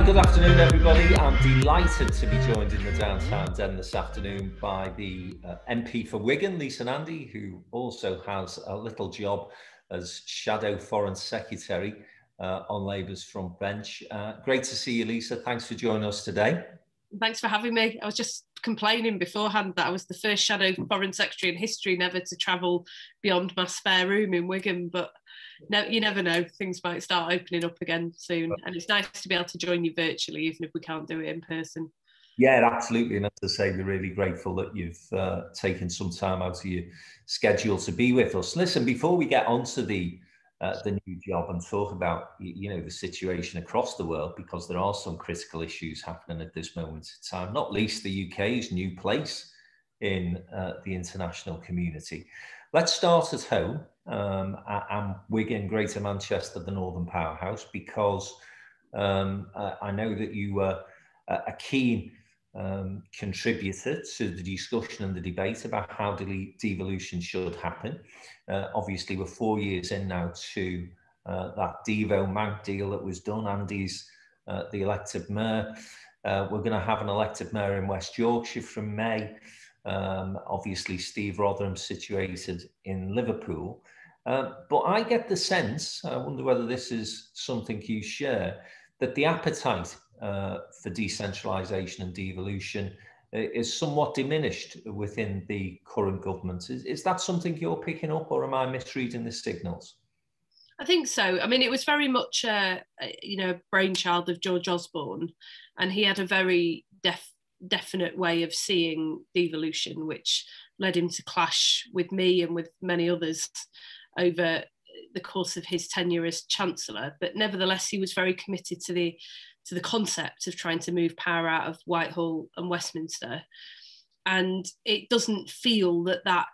right, good afternoon, everybody. I'm delighted to be joined in the downtown den this afternoon by the uh, MP for Wigan, Lisa Nandy, who also has a little job as Shadow Foreign Secretary uh, on Labour's front bench. Uh, great to see you, Lisa. Thanks for joining us today. Thanks for having me. I was just complaining beforehand that I was the first Shadow Foreign Secretary in history never to travel beyond my spare room in Wigan, but no, you never know. Things might start opening up again soon, and it's nice to be able to join you virtually, even if we can't do it in person. Yeah, absolutely. And as I say, we're really grateful that you've uh, taken some time out of your schedule to be with us. Listen, before we get onto the uh, the new job and talk about you know the situation across the world because there are some critical issues happening at this moment in time, not least the UK's new place in uh, the international community. Let's start at home um, and Wigan, Greater Manchester, the Northern Powerhouse, because um, I know that you were a keen um, contributor to the discussion and the debate about how de devolution should happen. Uh, obviously, we're four years in now to uh, that Devo Manc deal that was done. Andy's uh, the elected mayor. Uh, we're going to have an elected mayor in West Yorkshire from May. Um, obviously, Steve Rotheram situated in Liverpool. Uh, but I get the sense, I wonder whether this is something you share, that the appetite uh, for decentralisation and devolution is somewhat diminished within the current government. Is, is that something you're picking up, or am I misreading the signals? I think so. I mean, it was very much a, a you know brainchild of George Osborne, and he had a very def- definite way of seeing devolution, which led him to clash with me and with many others over the course of his tenure as chancellor. But nevertheless, he was very committed to the to the concept of trying to move power out of Whitehall and Westminster. And it doesn't feel that that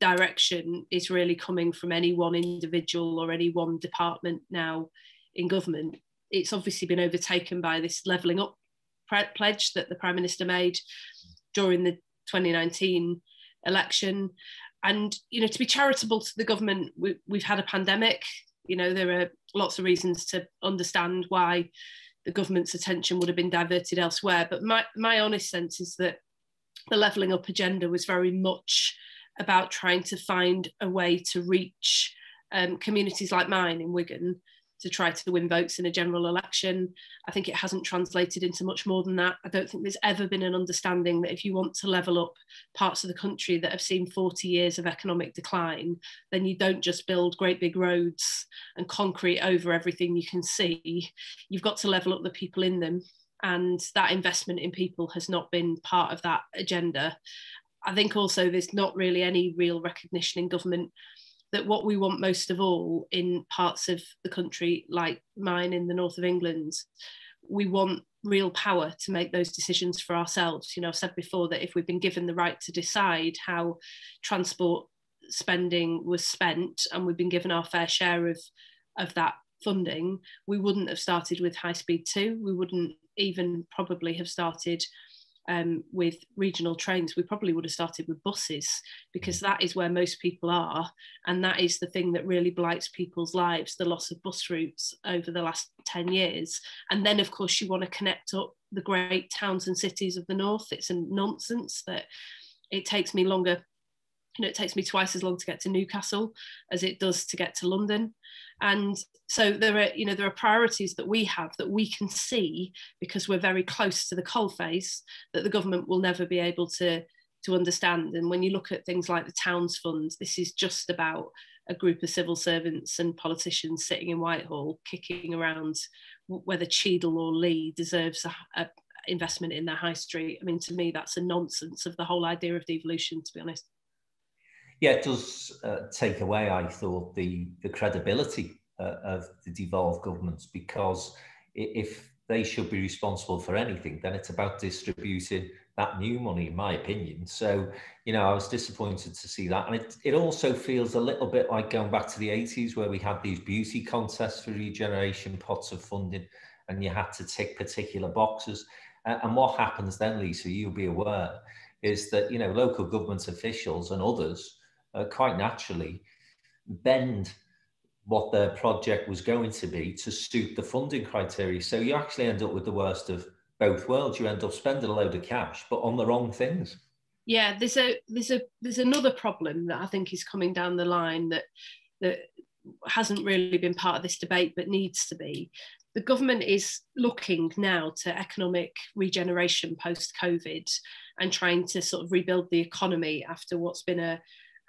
direction is really coming from any one individual or any one department now in government. It's obviously been overtaken by this levelling up pledge that the Prime Minister made during the 2019 election. And, you know, to be charitable to the government, we, we've had a pandemic. You know, there are lots of reasons to understand why the government's attention would have been diverted elsewhere. But my, my honest sense is that the levelling up agenda was very much about trying to find a way to reach um, communities like mine in Wigan to try to win votes in a general election. I think it hasn't translated into much more than that. I don't think there's ever been an understanding that if you want to level up parts of the country that have seen 40 years of economic decline, then you don't just build great big roads and concrete over everything you can see. You've got to level up the people in them. And that investment in people has not been part of that agenda. I think also there's not really any real recognition in government that what we want most of all in parts of the country like mine in the north of England, we want real power to make those decisions for ourselves. You know, I've said before that if we've been given the right to decide how transport spending was spent and we've been given our fair share of, of that funding, we wouldn't have started with high speed two. We wouldn't even probably have started um, with regional trains, we probably would have started with buses because mm. that is where most people are. And that is the thing that really blights people's lives the loss of bus routes over the last 10 years. And then, of course, you want to connect up the great towns and cities of the north. It's a nonsense that it takes me longer you know, it takes me twice as long to get to Newcastle as it does to get to London. And so there are, you know, there are priorities that we have that we can see because we're very close to the coalface that the government will never be able to, to understand. And when you look at things like the Towns Fund, this is just about a group of civil servants and politicians sitting in Whitehall kicking around whether Cheadle or Leigh deserves a, a investment in their high street. I mean, to me, that's a nonsense of the whole idea of devolution, to be honest yeah, it does uh, take away, I thought, the, the credibility uh, of the devolved governments because if they should be responsible for anything, then it's about distributing that new money, in my opinion. So, you know, I was disappointed to see that. And it, it also feels a little bit like going back to the 80s where we had these beauty contests for regeneration pots of funding and you had to tick particular boxes. Uh, and what happens then, Lisa, you'll be aware, is that, you know, local government officials and others uh, quite naturally bend what their project was going to be to suit the funding criteria. So you actually end up with the worst of both worlds. You end up spending a load of cash, but on the wrong things. Yeah, there's a there's a there's another problem that I think is coming down the line that that hasn't really been part of this debate but needs to be. The government is looking now to economic regeneration post COVID and trying to sort of rebuild the economy after what's been a,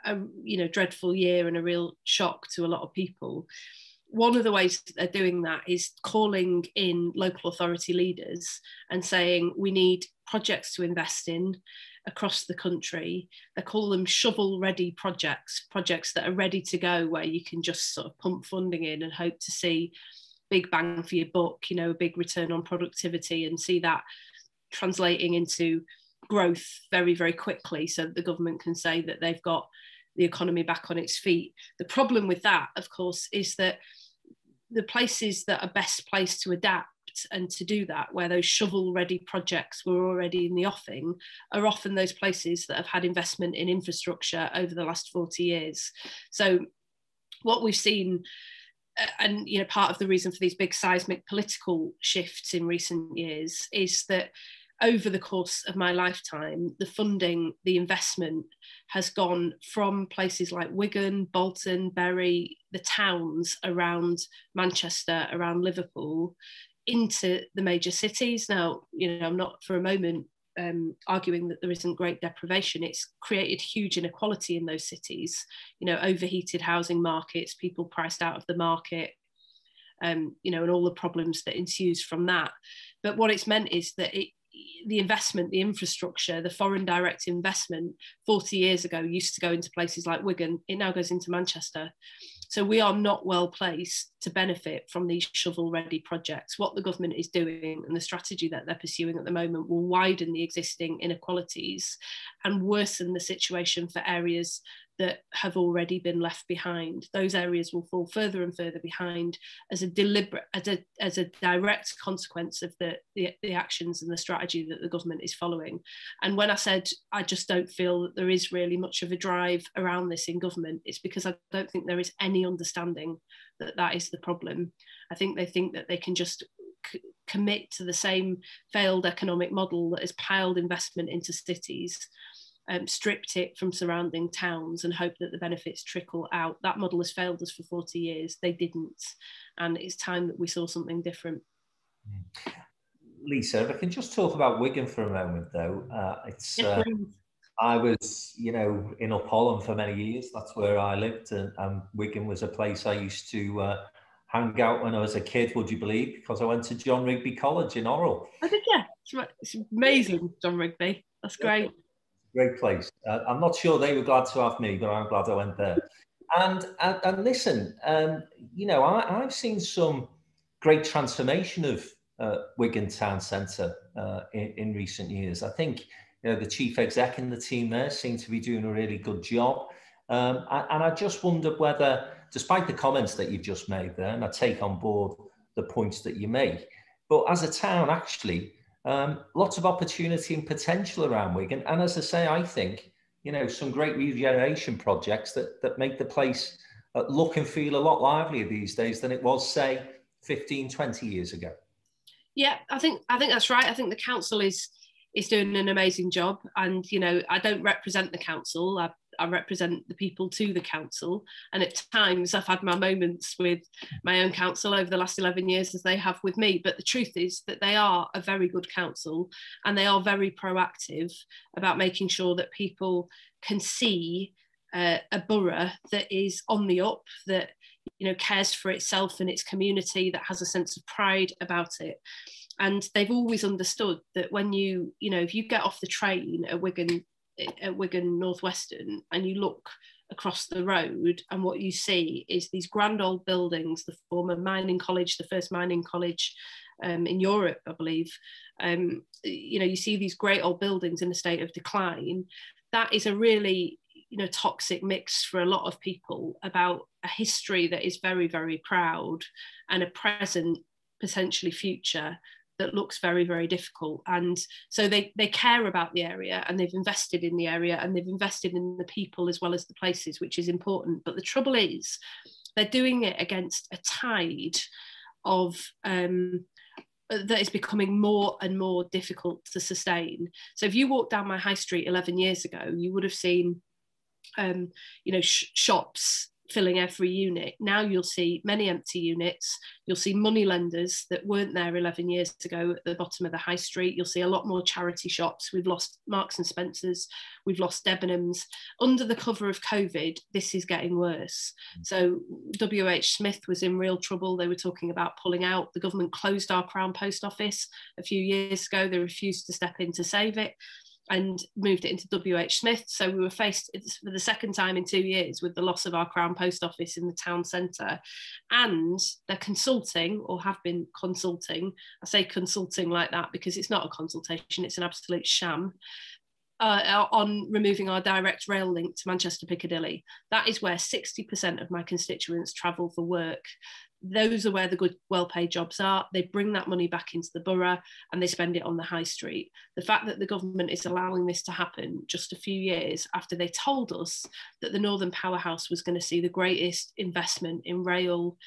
a you know dreadful year and a real shock to a lot of people one of the ways they're doing that is calling in local authority leaders and saying we need projects to invest in across the country. They call them shovel ready projects, projects that are ready to go where you can just sort of pump funding in and hope to see big bang for your buck, you know, a big return on productivity and see that translating into growth very, very quickly so that the government can say that they've got the economy back on its feet. The problem with that, of course, is that the places that are best placed to adapt and to do that, where those shovel ready projects were already in the offing, are often those places that have had investment in infrastructure over the last 40 years. So, what we've seen uh, and you know part of the reason for these big seismic political shifts in recent years is that over the course of my lifetime, the funding, the investment has gone from places like Wigan, Bolton, Bury, the towns around Manchester, around Liverpool, into the major cities. Now, you know, I'm not for a moment um, arguing that there isn't great deprivation. It's created huge inequality in those cities. You know, overheated housing markets, people priced out of the market, um, you know, and all the problems that ensues from that. But what it's meant is that it, the investment, the infrastructure, the foreign direct investment 40 years ago used to go into places like Wigan, it now goes into Manchester. So we are not well placed to benefit from these shovel ready projects. What the government is doing and the strategy that they're pursuing at the moment will widen the existing inequalities and worsen the situation for areas that have already been left behind. Those areas will fall further and further behind as a deliberate, as a, as a direct consequence of the, the, the actions and the strategy that the government is following. And when I said I just don't feel that there is really much of a drive around this in government, it's because I don't think there is any understanding that that is the problem. I think they think that they can just commit to the same failed economic model that has piled investment into cities um, stripped it from surrounding towns and hope that the benefits trickle out. That model has failed us for 40 years. They didn't. And it's time that we saw something different. Lisa, if I can just talk about Wigan for a moment, though. Uh, it's. Uh, I was, you know, in Upholland for many years. That's where I lived, and, and Wigan was a place I used to uh, hang out when I was a kid. Would you believe? Because I went to John Rigby College in Orrell. I did, yeah. It's, amazing, John Rigby. That's great great place. Uh, I'm not sure they were glad to have me, but I'm glad I went there. And and, and listen, um, you know, I, I've seen some great transformation of uh, Wigan Town Centre uh, in, in, recent years. I think you know the chief exec and the team there seem to be doing a really good job. Um, and, and I just wonder whether, despite the comments that you've just made there, and I take on board the points that you make, but as a town, actually, um, lots of opportunity and potential around Wigan. And as I say, I think, you know, some great regeneration projects that, that make the place uh, look and feel a lot livelier these days than it was, say, 15, 20 years ago. Yeah, I think I think that's right. I think the council is is doing an amazing job. And you know, I don't represent the council. I I represent the people to the council. And at times I've had my moments with my own council over the last 11 years as they have with me. But the truth is that they are a very good council and they are very proactive about making sure that people can see uh, a borough that is on the up, that you know cares for itself and its community, that has a sense of pride about it and they've always understood that when you you know if you get off the train at Wigan at Wigan Northwestern and you look across the road and what you see is these grand old buildings, the former mining college, the first mining college um, in Europe, I believe. Um, you know, you see these great old buildings in a state of decline. That is a really you know toxic mix for a lot of people about a history that is very very proud and a present potentially future that looks very, very difficult. And so they, they care about the area and they've invested in the area and they've invested in the people as well as the places, which is important. But the trouble is, they're doing it against a tide of um, that is becoming more and more difficult to sustain. So if you walked down my high street 11 years ago, you would have seen, um, you know, sh- shops filling every unit. Now you'll see many empty units. You'll see money lenders that weren't there 11 years ago at the bottom of the high street. You'll see a lot more charity shops. We've lost Marks and Spencers. We've lost Debenhams. Under the cover of COVID, this is getting worse. Mm. So WH Smith was in real trouble. They were talking about pulling out. The government closed our Crown Post Office a few years ago. They refused to step in to save it and moved it into WH Smith. So we were faced for the second time in two years with the loss of our Crown Post Office in the town centre. And they're consulting or have been consulting. I say consulting like that because it's not a consultation, it's an absolute sham. Uh, on removing our direct rail link to Manchester Piccadilly. That is where 60% of my constituents travel for work those are where the good well paid jobs are they bring that money back into the borough and they spend it on the high street the fact that the government is allowing this to happen just a few years after they told us that the northern powerhouse was going to see the greatest investment in rail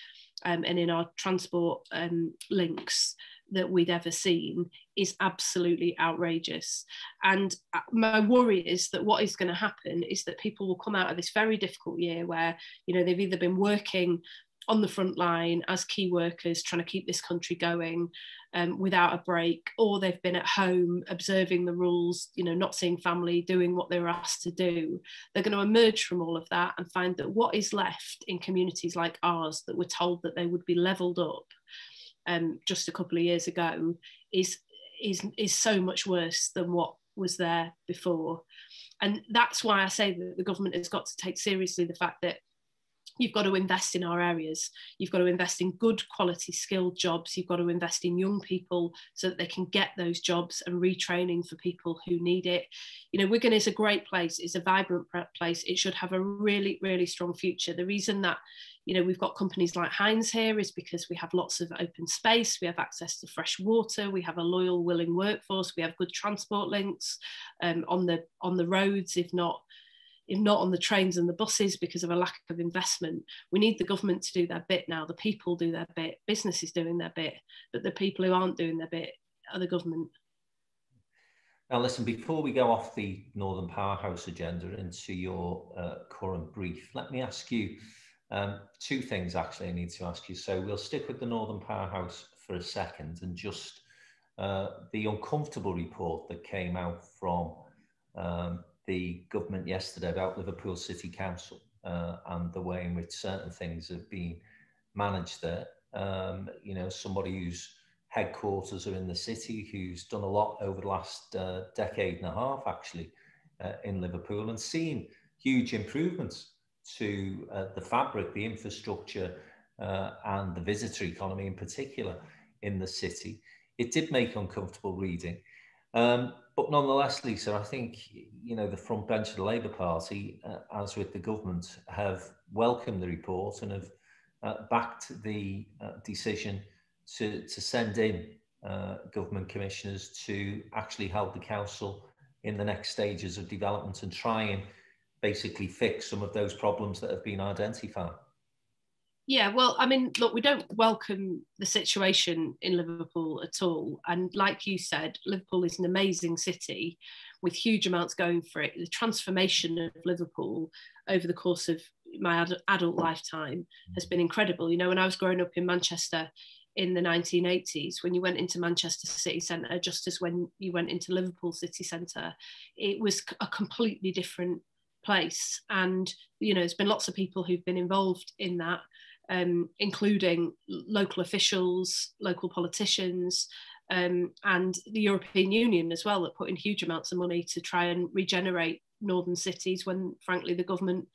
um, and in our transport um, links that we'd ever seen is absolutely outrageous. And uh, my worry is that what is going to happen is that people will come out of this very difficult year where, you know, they've either been working on the front line as key workers trying to keep this country going um, without a break or they've been at home observing the rules you know not seeing family doing what they were asked to do. They're going to emerge from all of that and find that what is left in communities like ours that were told that they would be leveled up um, just a couple of years ago is is is so much worse than what was there before. And that's why i say that the government has got to take seriously the fact that you've got to invest in our areas. You've got to invest in good quality skilled jobs. You've got to invest in young people so that they can get those jobs and retraining for people who need it. You know, Wigan is a great place. It's a vibrant place. It should have a really, really strong future. The reason that you know we've got companies like Heinz here is because we have lots of open space, we have access to fresh water, we have a loyal, willing workforce, we have good transport links um, on the on the roads, if not not on the trains and the buses because of a lack of investment. We need the government to do their bit now. The people do their bit, business is doing their bit, but the people who aren't doing their bit are the government. Now, listen, before we go off the Northern Powerhouse agenda into your uh, current brief, let me ask you um, two things actually I need to ask you. So we'll stick with the Northern Powerhouse for a second and just uh, the uncomfortable report that came out from um, the government yesterday about Liverpool City Council uh, and the way in which certain things have been managed there. Um, you know, somebody whose headquarters are in the city, who's done a lot over the last uh, decade and a half, actually, uh, in Liverpool, and seen huge improvements to uh, the fabric, the infrastructure, uh, and the visitor economy in particular in the city. It did make uncomfortable reading. Um, but nonetheless, Lisa, I think you know the front bench of the Labour Party, uh, as with the government, have welcomed the report and have uh, backed the uh, decision to to send in uh, government commissioners to actually help the council in the next stages of development and try and basically fix some of those problems that have been identified. Yeah, well, I mean, look, we don't welcome the situation in Liverpool at all. And like you said, Liverpool is an amazing city with huge amounts going for it. The transformation of Liverpool over the course of my ad- adult lifetime has been incredible. You know, when I was growing up in Manchester in the 1980s, when you went into Manchester city centre, just as when you went into Liverpool city centre, it was a completely different place. And, you know, there's been lots of people who've been involved in that um, including local officials, local politicians, um, and the European Union as well, that put in huge amounts of money to try and regenerate northern cities when, frankly, the government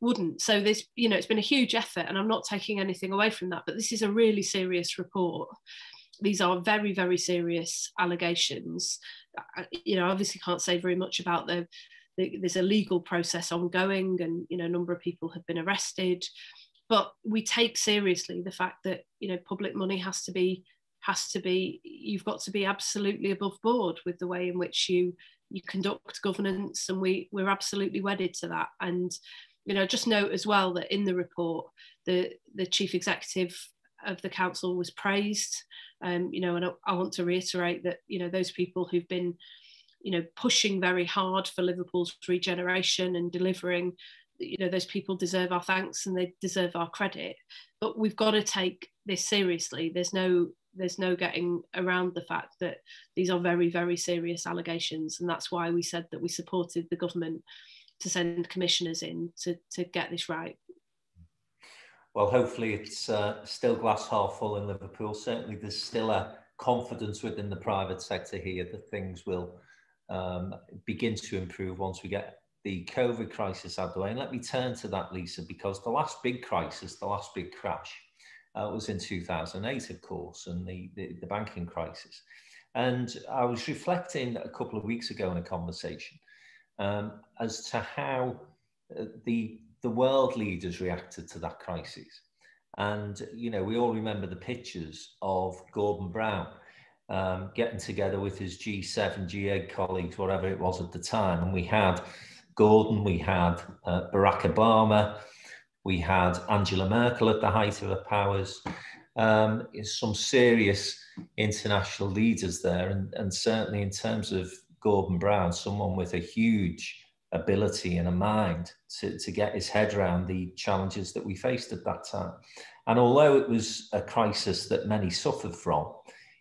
wouldn't. So this, you know, it's been a huge effort, and I'm not taking anything away from that. But this is a really serious report. These are very, very serious allegations. You know, obviously can't say very much about the, the there's a legal process ongoing, and you know, a number of people have been arrested but we take seriously the fact that you know public money has to be has to be you've got to be absolutely above board with the way in which you you conduct governance and we we're absolutely wedded to that. And you know just note as well that in the report the the chief executive of the council was praised. Um, you know and I, I want to reiterate that you know those people who've been you know pushing very hard for liverpool's regeneration and delivering you know those people deserve our thanks and they deserve our credit but we've got to take this seriously. There's no there's no getting around the fact that these are very very serious allegations and that's why we said that we supported the government to send commissioners in to, to get this right. Well hopefully it's uh, still glass half full in liverpool. Certainly there's still a confidence within the private sector here that things will um, begin to improve once we get the COVID crisis out the way. And let me turn to that, Lisa, because the last big crisis, the last big crash, uh, was in 2008, of course, and the, the, the banking crisis. And I was reflecting a couple of weeks ago in a conversation um, as to how uh, the, the world leaders reacted to that crisis. And, you know, we all remember the pictures of Gordon Brown um, getting together with his G7, G8 colleagues, whatever it was at the time. And we had Gordon, we had uh, Barack Obama, we had Angela Merkel at the height of her powers. Um, some serious international leaders there, and, and certainly in terms of Gordon Brown, someone with a huge ability and a mind to, to get his head around the challenges that we faced at that time. And although it was a crisis that many suffered from,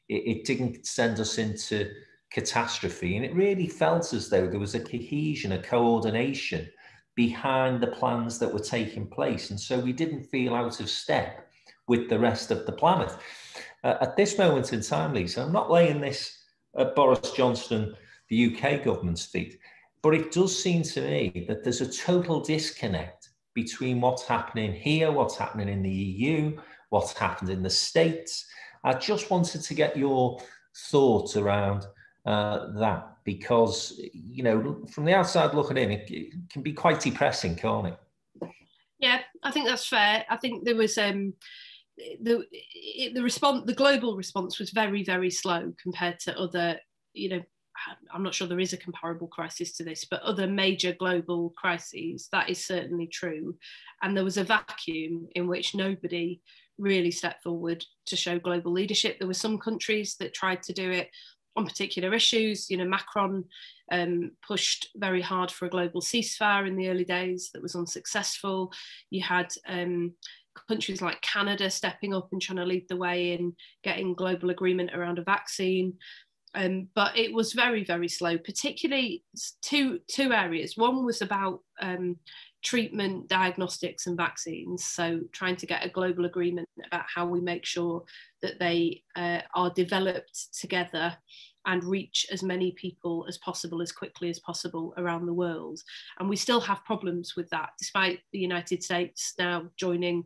it, it didn't send us into catastrophe. And it really felt as though there was a cohesion, a coordination behind the plans that were taking place. And so we didn't feel out of step with the rest of the planet. Uh, at this moment in time, Lisa, I'm not laying this at Boris Johnson, the UK government's feet, but it does seem to me that there's a total disconnect between what's happening here, what's happening in the EU, what's happened in the States. I just wanted to get your thoughts around uh, that because you know from the outside looking in it, it, can be quite depressing can't it? Yeah i think that's fair. I think there was um the the response the global response was very very slow compared to other you know i'm not sure there is a comparable crisis to this but other major global crises that is certainly true. And there was a vacuum in which nobody really stepped forward to show global leadership. There were some countries that tried to do it on particular issues. You know, Macron um, pushed very hard for a global ceasefire in the early days that was unsuccessful. You had um, countries like Canada stepping up and trying to lead the way in getting global agreement around a vaccine. Um, but it was very, very slow, particularly two, two areas. One was about um, treatment, diagnostics, and vaccines. So, trying to get a global agreement about how we make sure that they uh, are developed together and reach as many people as possible as quickly as possible around the world. And we still have problems with that, despite the United States now joining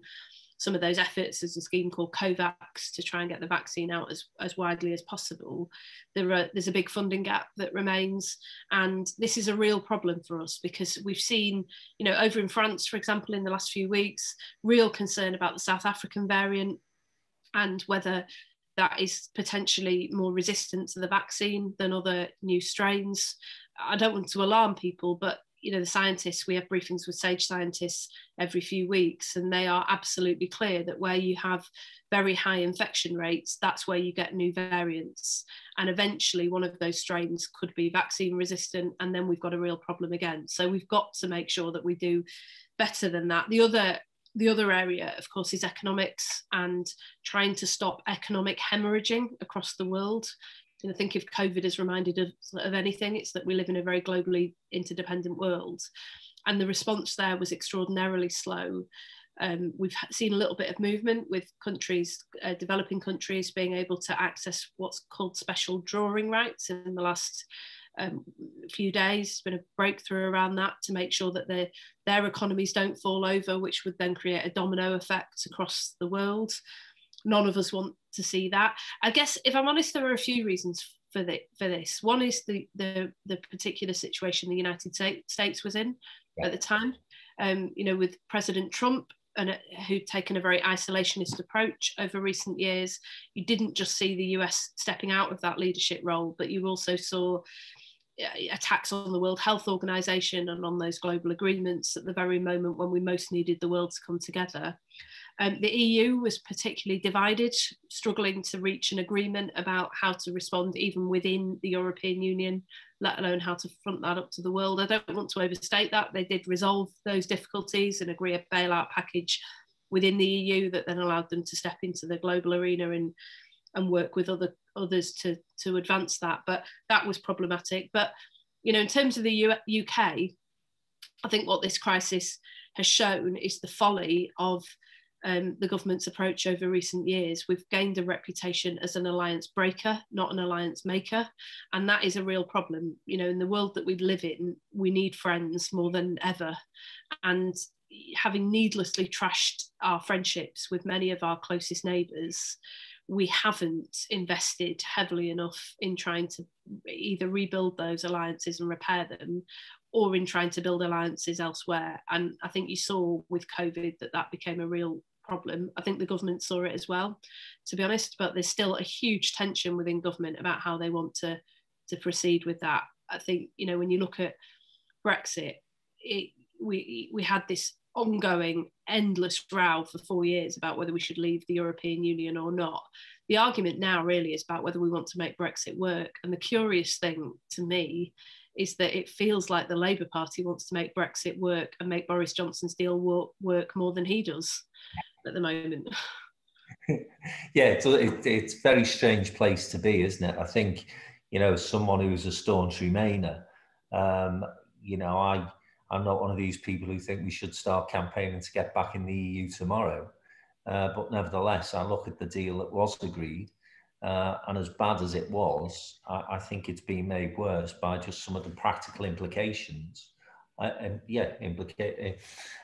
some of those efforts. There's a scheme called COVAX to try and get the vaccine out as, as widely as possible. There are, there's a big funding gap that remains. And this is a real problem for us because we've seen, you know, over in France, for example, in the last few weeks, real concern about the South African variant and whether that is potentially more resistant to the vaccine than other new strains. I don't want to alarm people, but you know the scientists we have briefings with sage scientists every few weeks and they are absolutely clear that where you have very high infection rates that's where you get new variants. And eventually one of those strains could be vaccine resistant and then we've got a real problem again. So we've got to make sure that we do better than that. The other the other area, of course, is economics and trying to stop economic hemorrhaging across the world. I think if COVID has reminded us of anything, it's that we live in a very globally interdependent world. And the response there was extraordinarily slow. Um, we've seen a little bit of movement with countries, uh, developing countries, being able to access what's called special drawing rights in the last um, few days. There's been a breakthrough around that to make sure that their their economies don't fall over, which would then create a domino effect across the world. None of us want to see that. I guess, if I'm honest, there are a few reasons for the, for this. One is the the the particular situation the United States was in yeah. at the time. Um, you know, with President Trump and who'd taken a very isolationist approach over recent years. You didn't just see the US stepping out of that leadership role, but you also saw attacks on the World Health Organization and on those global agreements at the very moment when we most needed the world to come together. Um, the EU was particularly divided, struggling to reach an agreement about how to respond even within the European Union, let alone how to front that up to the world. I don't want to overstate that. They did resolve those difficulties and agree a bailout package within the EU that then allowed them to step into the global arena and and work with other others to to advance that. But that was problematic. But you know, in terms of the U- UK, I think what this crisis has shown is the folly of um, the government's approach over recent years. We've gained a reputation as an alliance breaker, not an alliance maker, and that is a real problem. You know, in the world that we live in, we need friends more than ever, and having needlessly trashed our friendships with many of our closest neighbours we haven't invested heavily enough in trying to either rebuild those alliances and repair them or in trying to build alliances elsewhere. And I think you saw with COVID that that became a real problem. I think the government saw it as well, to be honest, but there's still a huge tension within government about how they want to, to proceed with that. I think, you know, when you look at Brexit, it, we, we had this ongoing endless row for four years about whether we should leave the European Union or not. The argument now really is about whether we want to make Brexit work. And the curious thing to me is that it feels like the Labour Party wants to make Brexit work and make Boris Johnson's deal work more than he does at the moment. yeah, it's, it, it's a very strange place to be, isn't it? I think, you know, as someone who's a staunch Remainer, um, you know, I I'm not one of these people who think we should start campaigning to get back in the EU tomorrow. Uh, but nevertheless, I look at the deal that was agreed, uh, and as bad as it was, I, I, think it's been made worse by just some of the practical implications. And yeah, implicate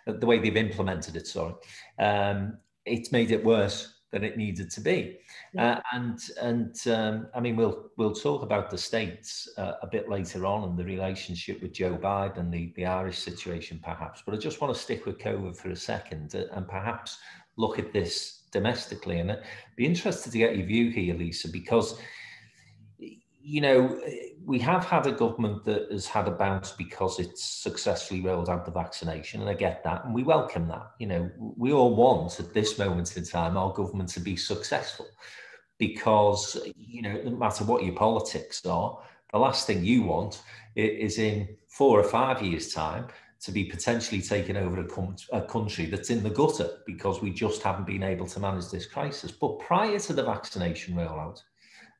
uh, the way they've implemented it. Sorry, um, it's made it worse than it needed to be. Yeah. Uh, and and um, I mean, we'll we'll talk about the states uh, a bit later on and the relationship with Joe Biden, the the Irish situation, perhaps. But I just want to stick with COVID for a second uh, and perhaps look at this domestically. And I'd be interested to get your view here, Lisa, because you know, we have had a government that has had a bounce because it's successfully rolled out the vaccination, and I get that, and we welcome that. You know, we all want at this moment in time our government to be successful because, you know, no matter what your politics are, the last thing you want is in four or five years' time to be potentially taking over a, com- a country that's in the gutter because we just haven't been able to manage this crisis. But prior to the vaccination rollout,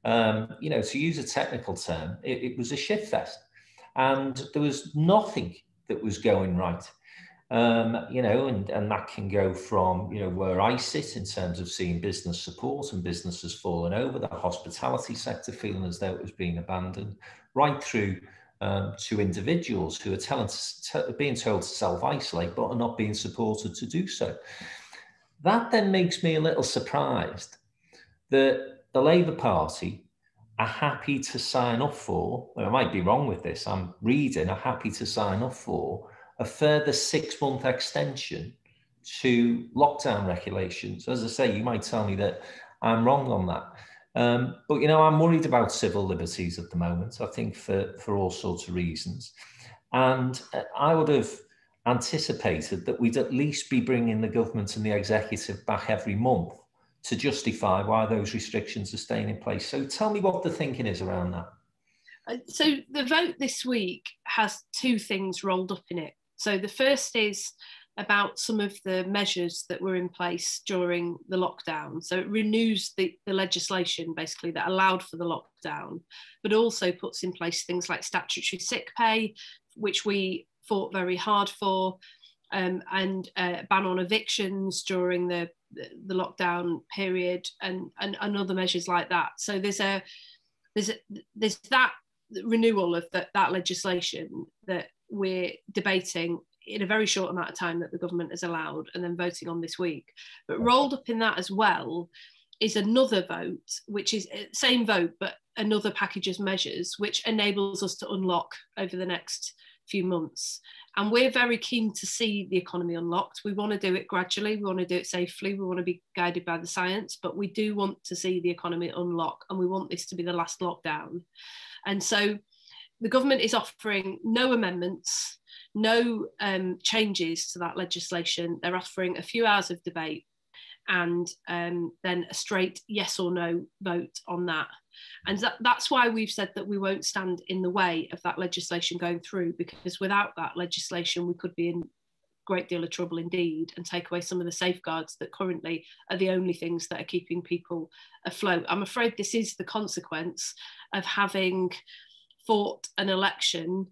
um, you know, to use a technical term, it, it, was a shit fest. And there was nothing that was going right. Um, you know, and, and that can go from, you know, where I sit in terms of seeing business support and businesses falling over, the hospitality sector feeling as though it was being abandoned, right through um, to individuals who are telling, being told to self isolate but are not being supported to do so. That then makes me a little surprised that the Labour Party are happy to sign up for, I might be wrong with this, I'm reading, are happy to sign up for a further six month extension to lockdown regulations. As I say, you might tell me that I'm wrong on that. Um, but, you know, I'm worried about civil liberties at the moment, I think for, for all sorts of reasons. And uh, I would have anticipated that we'd at least be bringing the government and the executive back every month to justify why those restrictions are staying in place. So tell me what the thinking is around that. Uh, so the vote this week has two things rolled up in it. So the first is about some of the measures that were in place during the lockdown. So it renews the, the legislation basically that allowed for the lockdown, but also puts in place things like statutory sick pay, which we fought very hard for, um, and uh, ban on evictions during the the lockdown period and, and, and other measures like that. So there's a there's a, there's that renewal of that, that legislation that we're debating in a very short amount of time that the government has allowed and then voting on this week. But rolled up in that as well is another vote, which is uh, same vote, but another package of measures, which enables us to unlock over the next few months. And we're very keen to see the economy unlocked. We want to do it gradually, we want to do it safely, we want to be guided by the science, but we do want to see the economy unlock and we want this to be the last lockdown. And so the government is offering no amendments, no um, changes to that legislation. They're offering a few hours of debate and um, then a straight yes or no vote on that. And that, that's why we've said that we won't stand in the way of that legislation going through, because without that legislation, we could be in great deal of trouble indeed and take away some of the safeguards that currently are the only things that are keeping people afloat. I'm afraid this is the consequence of having fought an election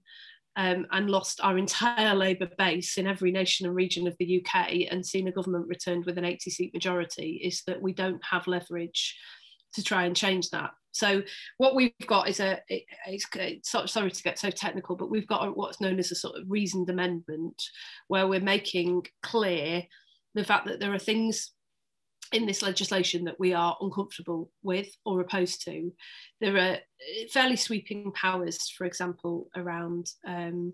um, and lost our entire Labour base in every nation and region of the UK and seen a government returned with an 80 seat majority is that we don't have leverage to try and change that. So what we've got is a it, it's, it's, sorry to get so technical, but we've got what's known as a sort of reasoned amendment where we're making clear the fact that there are things in this legislation that we are uncomfortable with or opposed to. There are fairly sweeping powers, for example, around um,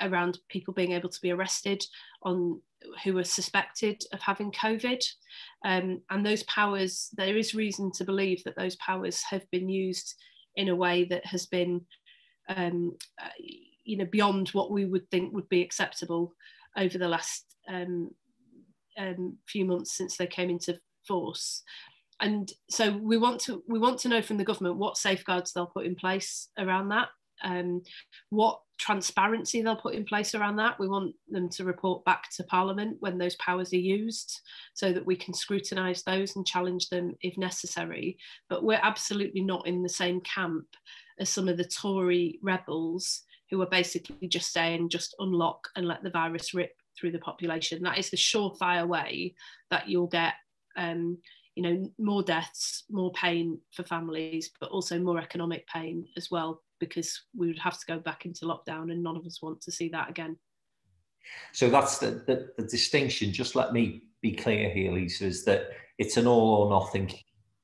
around people being able to be arrested on who are suspected of having COVID, um, and those powers. There is reason to believe that those powers have been used in a way that has been, um, uh, you know, beyond what we would think would be acceptable over the last um, um, few months since they came into force. And so we want to we want to know from the government what safeguards they'll put in place around that, um, what transparency they'll put in place around that. We want them to report back to Parliament when those powers are used, so that we can scrutinise those and challenge them if necessary. But we're absolutely not in the same camp as some of the Tory rebels who are basically just saying just unlock and let the virus rip through the population. That is the surefire way that you'll get, um, you know, more deaths, more pain for families, but also more economic pain as well, because we would have to go back into lockdown, and none of us want to see that again. So that's the, the, the distinction. Just let me be clear here, Lisa, is that it's an all or nothing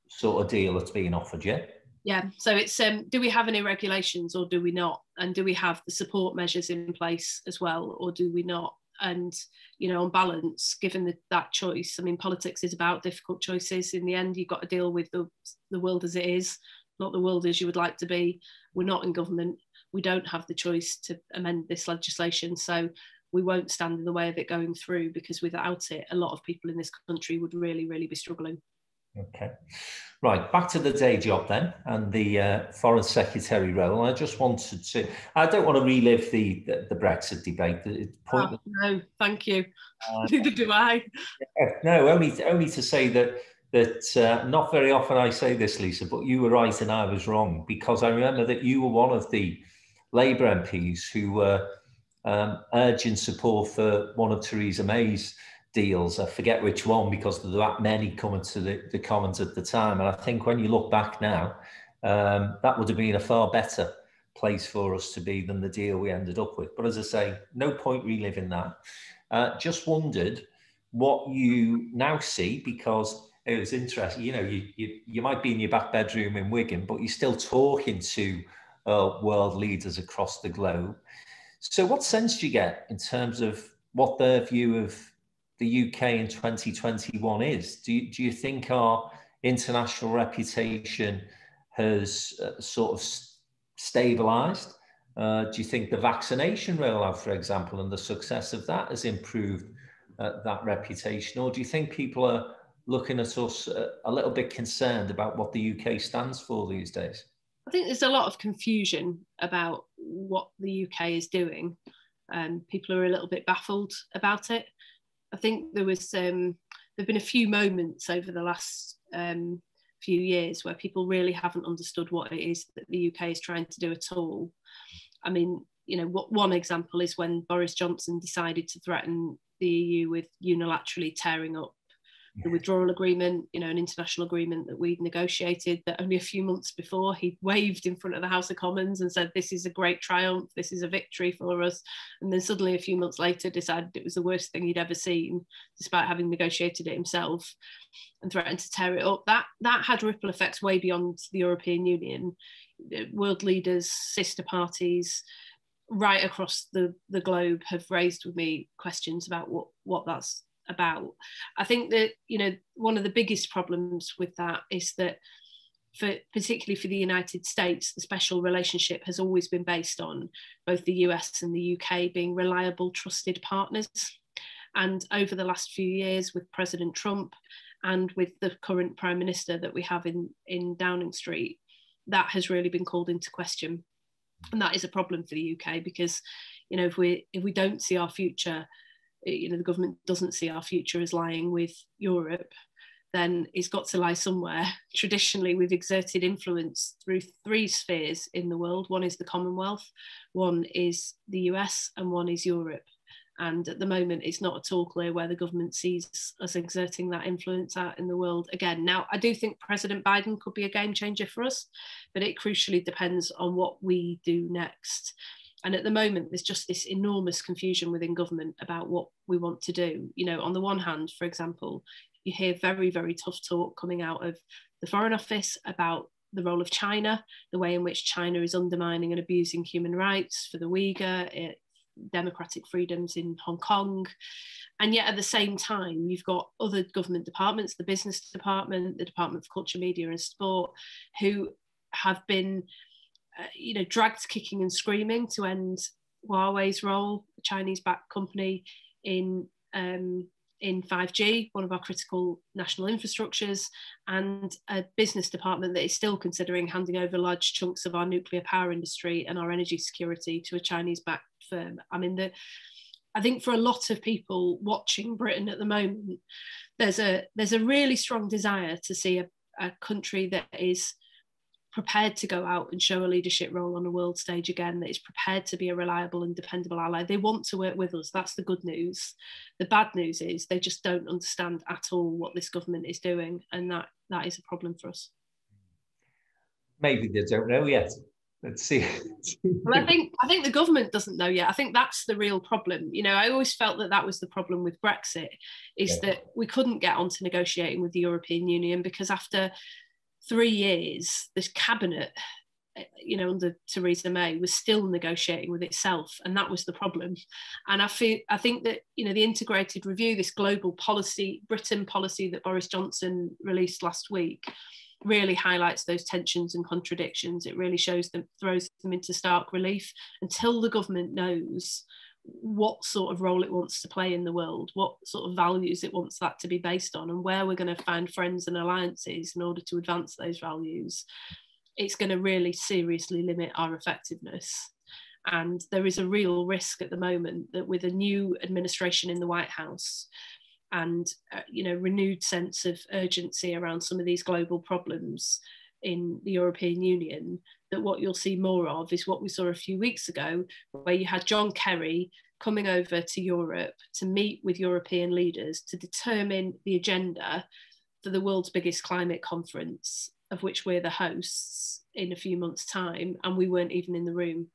sort of deal that's being offered, yeah? Yeah, so it's um, do we have any regulations or do we not? And do we have the support measures in place as well, or do we not? and you know on balance given the, that choice i mean politics is about difficult choices in the end you've got to deal with the, the world as it is not the world as you would like to be we're not in government we don't have the choice to amend this legislation so we won't stand in the way of it going through because without it a lot of people in this country would really really be struggling Okay. Right, back to the day job then and the uh, foreign secretary role. I just wanted to, I don't want to relive the, the, the Brexit debate. It's Oh, no, thank you. Uh, Neither do I. No, only, only to say that that uh, not very often I say this, Lisa, but you were right and I was wrong because I remember that you were one of the Labour MPs who were um, urging support for one of Theresa May's deals. I forget which one because there were that many coming to the, the Commons at the time. And I think when you look back now, um, that would have been a far better place for us to be than the deal we ended up with. But as I say, no point reliving that. Uh, just wondered what you now see because it was interesting. You know, you, you, you might be in your back bedroom in Wigan, but you're still talking to uh, world leaders across the globe. So, what sense do you get in terms of what their view of the UK in 2021 is. Do you, do you think our international reputation has uh, sort of stabilized? Uh, do you think the vaccination rollout, for example, and the success of that has improved uh, that reputation? Or do you think people are looking at us uh, a little bit concerned about what the UK stands for these days? I think there's a lot of confusion about what the UK is doing. Um, people are a little bit baffled about it. I think there was um, there've been a few moments over the last um, few years where people really haven't understood what it is that the UK is trying to do at all. I mean, you know, what one example is when Boris Johnson decided to threaten the EU with unilaterally tearing up the withdrawal agreement, you know, an international agreement that we'd negotiated that only a few months before he waved in front of the House of Commons and said, This is a great triumph, this is a victory for us. And then suddenly, a few months later, decided it was the worst thing he'd ever seen, despite having negotiated it himself and threatened to tear it up. That, that had ripple effects way beyond the European Union. World leaders, sister parties, right across the, the globe have raised with me questions about what, what that's about. I think that, you know, one of the biggest problems with that is that for particularly for the United States, the special relationship has always been based on both the US and the UK being reliable, trusted partners. And over the last few years, with President Trump and with the current Prime Minister that we have in, in Downing Street, that has really been called into question. And that is a problem for the UK because, you know, if we if we don't see our future, you know, the government doesn't see our future as lying with Europe, then it's got to lie somewhere. Traditionally, we've exerted influence through three spheres in the world. One is the Commonwealth, one is the US, and one is Europe. And at the moment, it's not at all clear where the government sees us exerting that influence out in the world again. Now, I do think President Biden could be a game changer for us, but it crucially depends on what we do next. And at the moment, there's just this enormous confusion within government about what we want to do. You know, on the one hand, for example, you hear very, very tough talk coming out of the Foreign Office about the role of China, the way in which China is undermining and abusing human rights for the Uyghur, it, democratic freedoms in Hong Kong. And yet at the same time, you've got other government departments, the business department, the Department of Culture, Media and Sport, who have been, uh, you know, dragged kicking and screaming to end Huawei's role, a Chinese-backed company in um, in 5G, one of our critical national infrastructures, and a business department that is still considering handing over large chunks of our nuclear power industry and our energy security to a Chinese backed firm. I mean, the, I think for a lot of people watching Britain at the moment, there's a there's a really strong desire to see a, a country that is prepared to go out and show a leadership role on a world stage again, that is prepared to be a reliable and dependable ally. They want to work with us. That's the good news. The bad news is they just don't understand at all what this government is doing, and that that is a problem for us. Maybe they don't know yet. Let's see. well, I think I think the government doesn't know yet. I think that's the real problem. You know, I always felt that that was the problem with Brexit, is yeah. that we couldn't get on to negotiating with the European Union because after three years, this cabinet, eh, you know, under Theresa May, was still negotiating with itself, and that was the problem. And I feel, I think that you know, the integrated review, this global policy, Britain policy that Boris Johnson released last week, really highlights those tensions and contradictions. It really shows them, throws them into stark relief. Until the government knows what sort of role it wants to play in the world, what sort of values it wants that to be based on, and where we're going to find friends and alliances in order to advance those values, it's going to really seriously limit our effectiveness. And there is a real risk at the moment that with a new administration in the White House and uh, you know renewed sense of urgency around some of these global problems in the European Union, that what you'll see more of is what we saw a few weeks ago, where you had John Kerry coming over to Europe to meet with European leaders to determine the agenda for the world's biggest climate conference, of which we're the hosts in a few months' time, and we weren't even in the room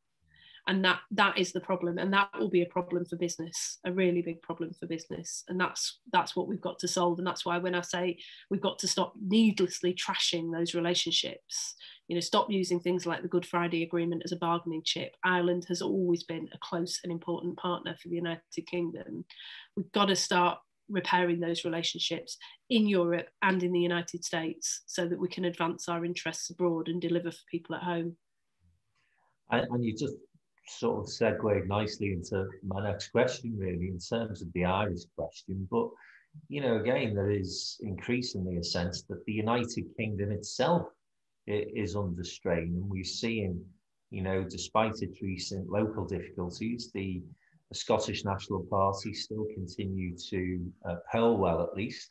and that that is the problem. And that will be a problem for business a really big problem for business. And that's that's what we've got to solve. And that's why when i say we've got to stop needlessly trashing those relationships you know stop using things like the good friday agreement as a bargaining chip. Ireland has always been a close and important partner for the united kingdom. We've got to start repairing those relationships in Europe and in the United States so that we can advance our interests abroad and deliver for people at home. And, you just sort of segued nicely into my next question, really, in terms of the Irish question. But, you know, again, there is increasingly a sense that the United Kingdom itself is under strain. And we've seen, you know, despite its recent local difficulties, the, Scottish National Party still continue to uh, poll well, at least.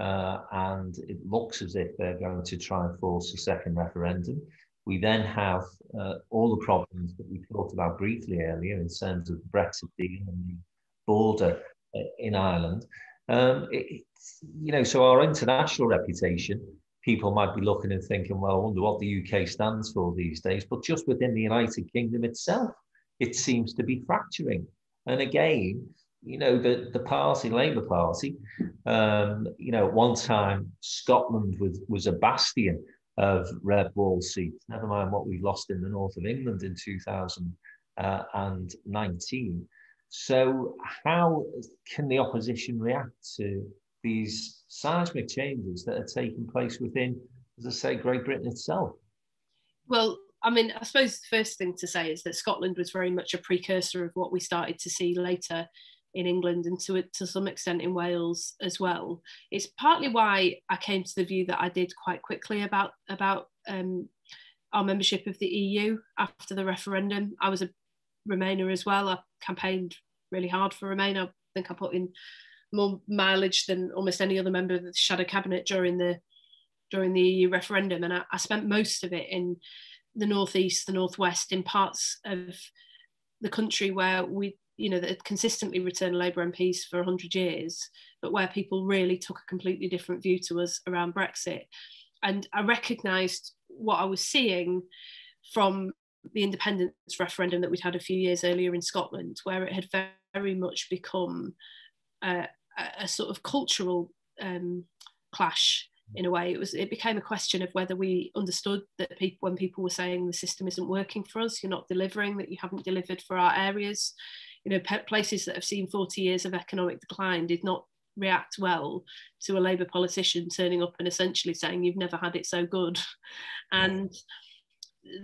Uh, and it looks as if they're going to try and force a second referendum. We then have uh, all the problems that we talked about briefly earlier in terms of Brexit deal and the border uh, in Ireland. Um, it, you know, so our international reputation, people might be looking and thinking, well, I wonder what the UK stands for these days. But just within the United Kingdom itself, it seems to be fracturing. And again, you know, the, the party, Labour Party, um, you know, at one time, Scotland was, was a bastion of red wall seats, never mind what we lost in the north of England in 2000 uh, and 19. So, how can the opposition react to these seismic changes that are taking place within, as I say, Great Britain itself? Well, I mean, I suppose the first thing to say is that Scotland was very much a precursor of what we started to see later in England and to to some extent in Wales as well. It's partly why I came to the view that I did quite quickly about about um, our membership of the EU after the referendum. I was a Remainer as well. I campaigned really hard for Remain. I think I put in more mileage than almost any other member of the shadow cabinet during the during the EU referendum, and I, I spent most of it in the northeast, the northwest, in parts of the country where we you know, that had consistently returned Labour MPs for 100 years, but where people really took a completely different view to us around Brexit. And I recognised what I was seeing from the independence referendum that we'd had a few years earlier in Scotland, where it had very much become a, a sort of cultural um, clash in a way. It was it became a question of whether we understood that people when people were saying the system isn't working for us, you're not delivering, that you haven't delivered for our areas, you know, places that have seen 40 years of economic decline did not react well to a Labour politician turning up and essentially saying, You've never had it so good. And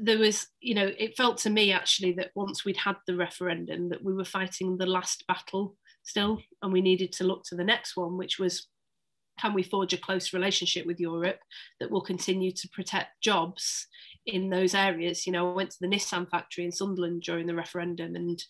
there was, you know, it felt to me actually that once we'd had the referendum, that we were fighting the last battle still, and we needed to look to the next one, which was can we forge a close relationship with Europe that will continue to protect jobs in those areas? You know, I went to the Nissan factory in Sunderland during the referendum, and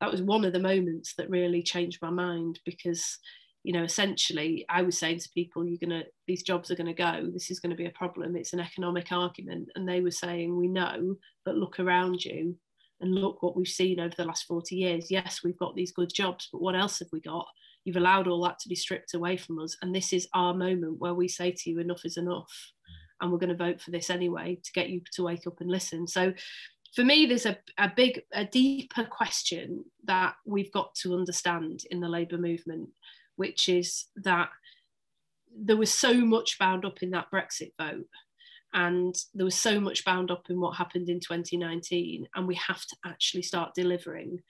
that was one of the moments that really changed my mind because you know essentially i was saying to people you're going to these jobs are going to go. This is going to be a problem. It's an economic argument. And they were saying we know but look around you and look what we've seen over the last 40 years. Yes we've got these good jobs but what else have we got? You've allowed all that to be stripped away from us and this is our moment where we say to you enough is enough and we're going to vote for this anyway to get you to wake up and listen so for me, there's a, a big, a deeper question that we've got to understand in the Labour movement, which is that there was so much bound up in that Brexit vote. And there was so much bound up in what happened in 2019. And we have to actually start delivering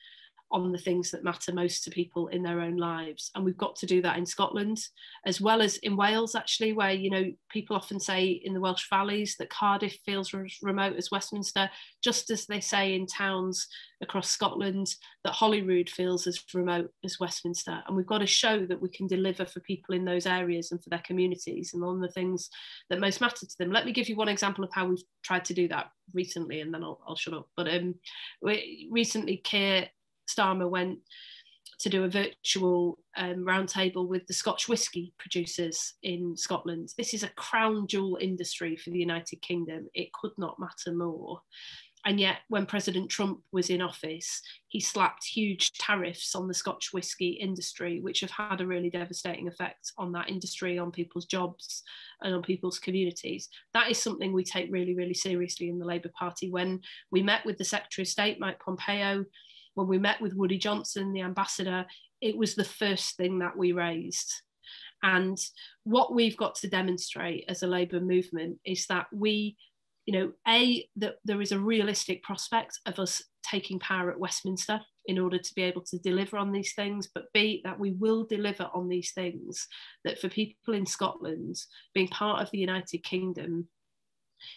on the things that matter most to people in their own lives. And we've got to do that in Scotland as well as in Wales actually where you know people often say in the Welsh valleys that Cardiff feels as remote as Westminster just as they say in towns across Scotland that Holyrood feels as remote as Westminster. And we've got to show that we can deliver for people in those areas and for their communities and on the things that most matter to them. Let me give you one example of how we've tried to do that recently and then I'll, I'll shut up. But um we recently Keir Starmer went to do a virtual um, roundtable with the Scotch whisky producers in Scotland. This is a crown jewel industry for the United Kingdom. It could not matter more. And yet, when President Trump was in office, he slapped huge tariffs on the Scotch whisky industry, which have had a really devastating effect on that industry, on people's jobs, and on people's communities. That is something we take really, really seriously in the Labour Party. When we met with the Secretary of State, Mike Pompeo, when we met with Woody Johnson, the ambassador, it was the first thing that we raised. And what we've got to demonstrate as a Labour movement is that we, you know, A, that there is a realistic prospect of us taking power at Westminster in order to be able to deliver on these things, but B, that we will deliver on these things, that for people in Scotland, being part of the United Kingdom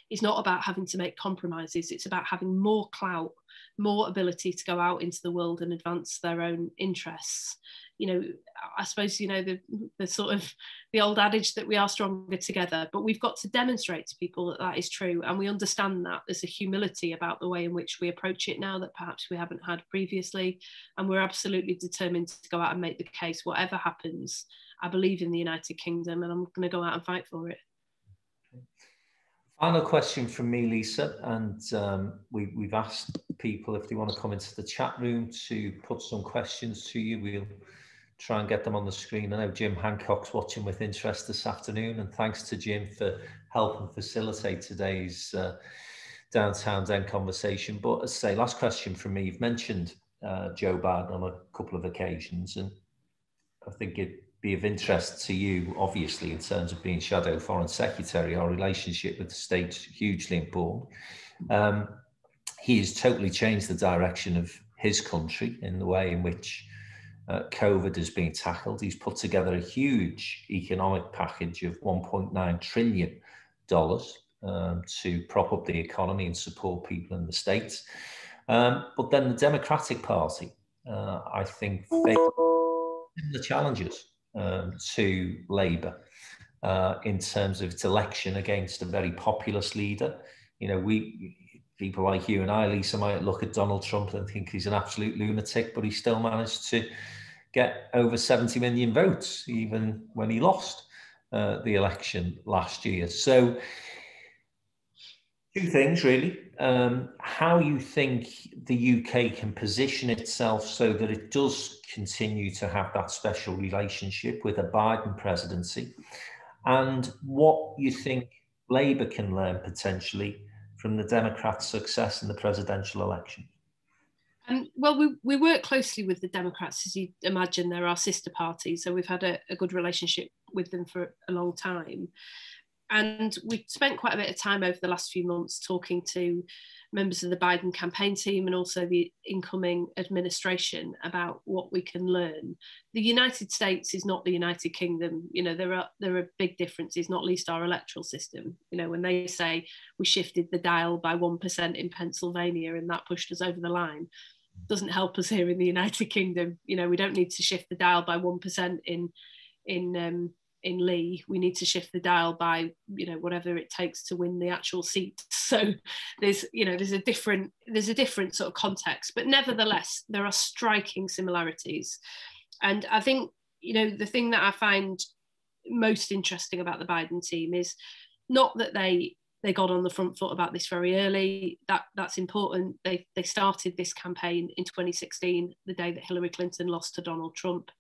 is not about having to make compromises, it's about having more clout more ability to go out into the world and advance their own interests. You know i suppose you know the, the sort of the old adage that we are stronger together but we've got to demonstrate to people that that is true. And we understand that there's a humility about the way in which we approach it now that perhaps we haven't had previously. And we're absolutely determined to go out and make the case. Whatever happens i believe in the united kingdom and i'm going to go out and fight for it Final question from me, Lisa, and um, we, we've asked people if they want to come into the chat room to put some questions to you. We'll try and get them on the screen. I know Jim Hancock's watching with interest this afternoon, and thanks to Jim for helping facilitate today's uh, downtown den conversation. But as I say, last question from me. You've mentioned uh, Joe Biden on a couple of occasions, and I think it be of interest to you, obviously, in terms of being Shadow Foreign Secretary, our relationship with the state's hugely important. Um, he has totally changed the direction of his country in the way in which uh, COVID is being tackled. He's put together a huge economic package of 1.9 trillion dollars um, to prop up the economy and support people in the states. Um, but then the Democratic Party, uh, I think, the challenges um, to Labour uh, in terms of its election against a very populist leader. You know, we people like you and I, Lisa, might look at Donald Trump and think he's an absolute lunatic, but he still managed to get over 70 million votes, even when he lost uh, the election last year. So, two things really. Um, how you think the UK can position itself so that it does continue to have that special relationship with a Biden presidency, and what you think Labour can learn potentially from the Democrats' success in the presidential election? Um, well, we, we work closely with the Democrats, as you imagine, they're our sister party. So we've had a, a good relationship with them for a long time. And we've spent quite a bit of time over the last few months talking to members of the Biden campaign team and also the incoming administration about what we can learn. The United States is not the United Kingdom. You know, there are there are big differences, not least our electoral system. You know, when they say we shifted the dial by one percent in Pennsylvania and that pushed us over the line, doesn't help us here in the United Kingdom. You know, we don't need to shift the dial by one percent in in um, in Leigh, we need to shift the dial by you know whatever it takes to win the actual seat. So there's you know there's a different there's a different sort of context, but nevertheless there are striking similarities, and I think you know the thing that I find most interesting about the Biden team is not that they they got on the front foot about this very early. That that's important. They they started this campaign in 2016, the day that Hillary Clinton lost to Donald Trump